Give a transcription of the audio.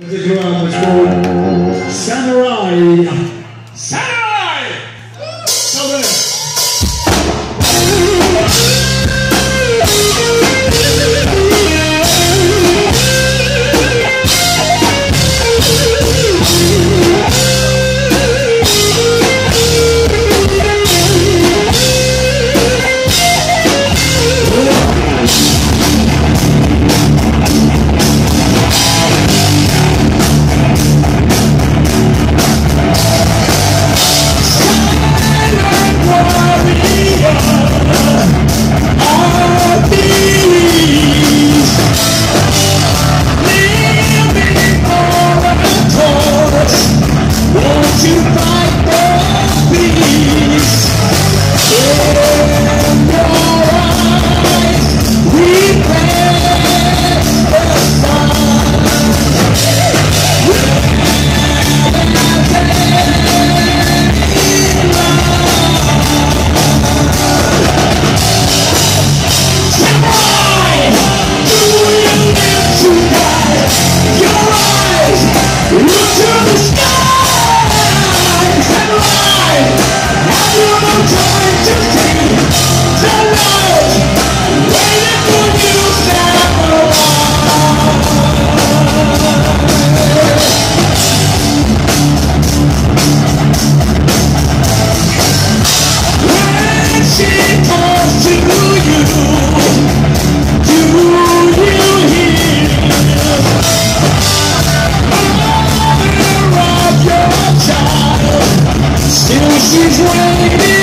The club is called Samurai. Samurai! to fight for peace. Yeah. She's waiting